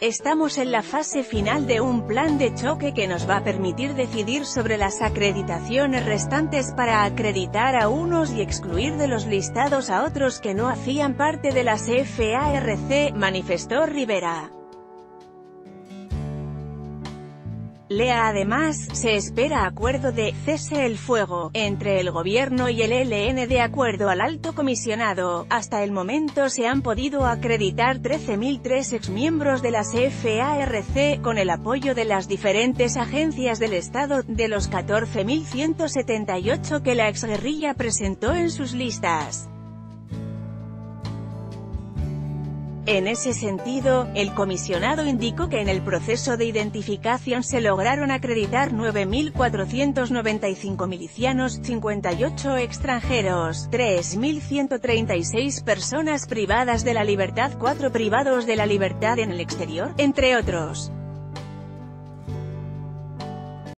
Estamos en la fase final de un plan de choque que nos va a permitir decidir sobre las acreditaciones restantes para acreditar a unos y excluir de los listados a otros que no hacían parte de las FARC, manifestó Rivera. Lea además, se espera acuerdo de «cese el fuego» entre el gobierno y el ELN de acuerdo al alto comisionado. Hasta el momento se han podido acreditar 13.003 exmiembros de las FARC, con el apoyo de las diferentes agencias del Estado, de los 14.178 que la exguerrilla presentó en sus listas. En ese sentido, el comisionado indicó que en el proceso de identificación se lograron acreditar 9.495 milicianos, 58 extranjeros, 3.136 personas privadas de la libertad 4 privados de la libertad en el exterior, entre otros.